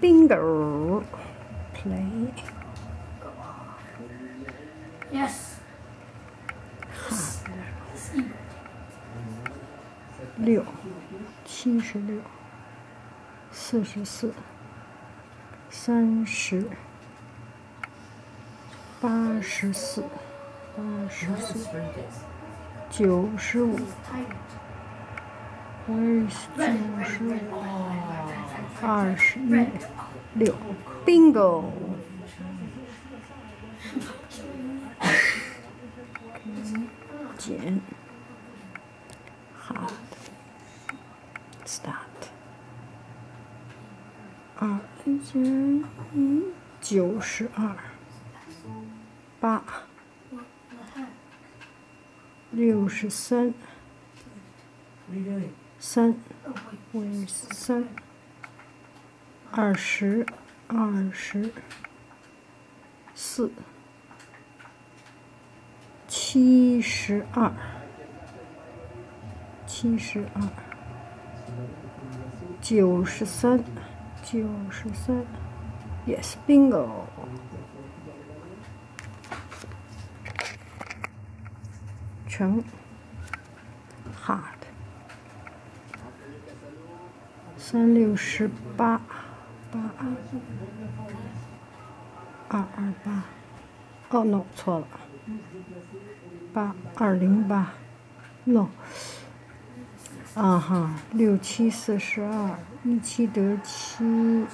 Bingo. Play. Yes. 六，七十六，四十四，三十，八十四，八十四，九十五，我也是九十五，二十一，六，bingo。减好。start。二减一。九十二，八。六十三，三。我也是三，二十二十四，七十二，七十二。九十三，九十三，Yes，Bingo。乘，Hard。三六十八，八二二二八，哦，no，错了，八二零八，no。啊哈，六七四十二，一七得七，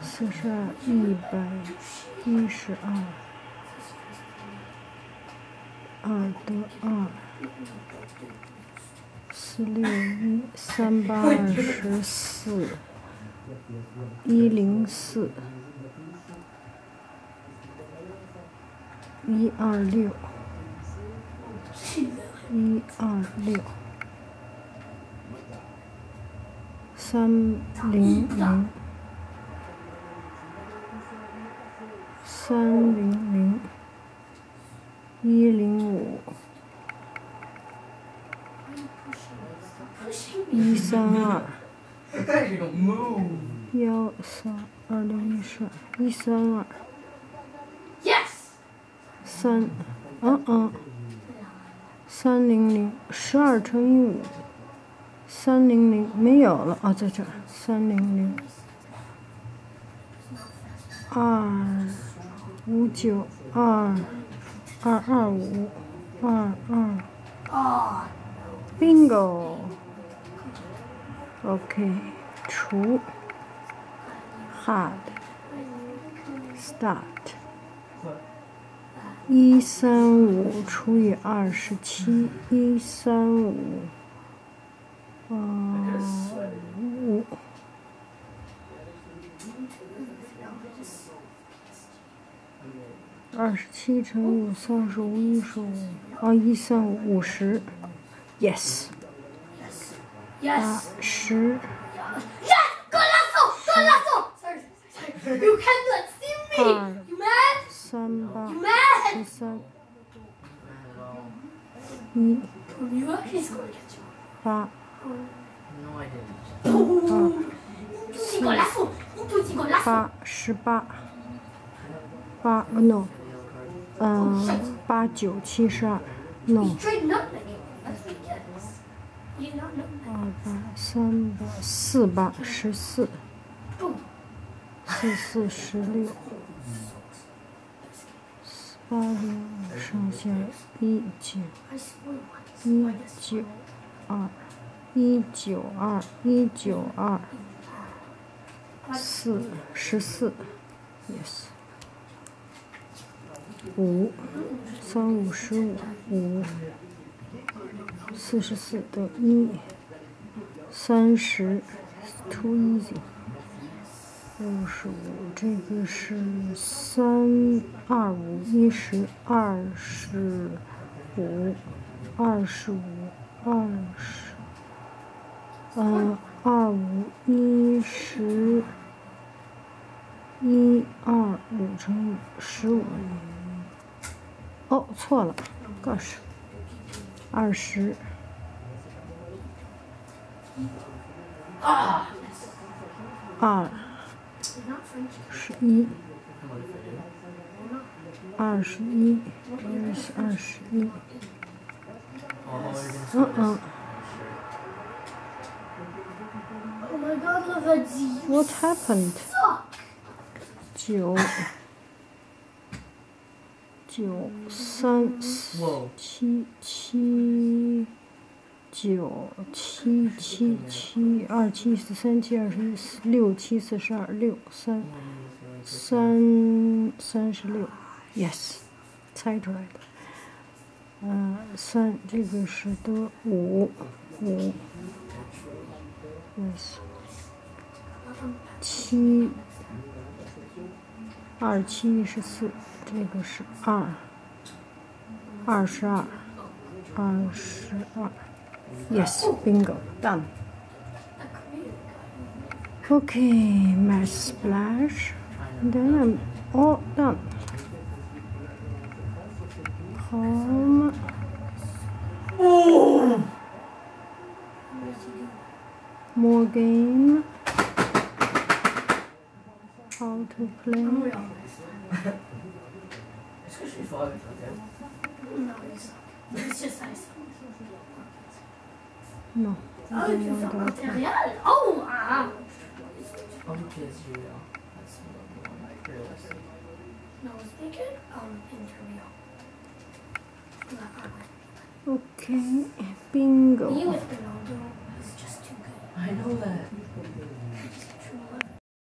四十二一百一十二，二得二，四六一三八二十四，一零四，一二六。一二六，三零零，三零零，一零五，一三二，幺三二零一十二，一三二，三，嗯嗯。三零零十二乘以五，三零零没有了。啊，在这儿，三零零。二五九二二二五二二 OK，除，hard，start。一三五除以二十七，一三五，嗯，五，二十七乘以五三十五，一十五，啊，一三五五十，yes，八十。二三八。十三。一八。二八。十八。八。No 嗯八九七十二。No 二八三八四八十四。四四十六。八六剩下一九。一九二一九二一九二四十四，yes，五三五十五五。四十四得一三十，too easy。六十五，这个是三二五一十二十五，二十五二十，嗯，二五一十，一二五乘以十五，哦，错了，告诉，二十。二十一，二十一，这是二十一。嗯嗯。What happened？九九三四七七九七七七二七四三七二十一四六七四十二六三三三十六，yes，猜出来的。嗯，三这个是的五五，yes。七二七十四，这个是二二十二二十二，Yes，Bingo，done。Okay, math splash. Then I'm all done. Home. More game. How to play? Est-ce que je suis fort avec toi, quand Non. It's just I suck. Non. Oh, material? Oh, ah! Oh, you. That's the. No, um, interview. Okay, bingo. You with Ronaldo is just too good. I know that.